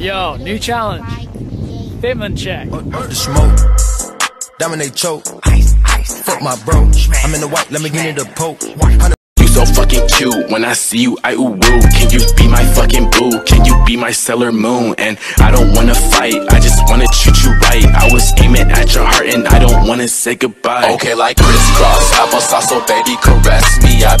Yo, new challenge. Fitment check. The smoke, dominate choke. Ice, ice, Fuck my bro. I'm in the white, let me get in the poke. You so fucking cute. When I see you, I ooh woo. Can you be my fucking boo? Can you be my Sailor Moon? And I don't wanna fight, I just wanna treat you right. I was aiming at your heart and I don't wanna say goodbye. Okay, like crisscross, applesauce, so baby, caress me. I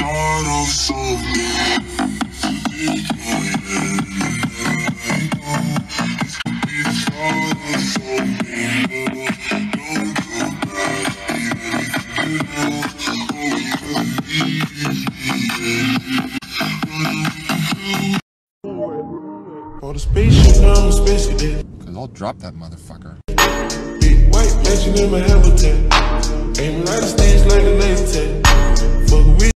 know all we ever need. For the spaceship, I'm space cadet. Cause I'll drop that motherfucker. Big white mansion in my habitat. Aiming right at stage like a laser tag.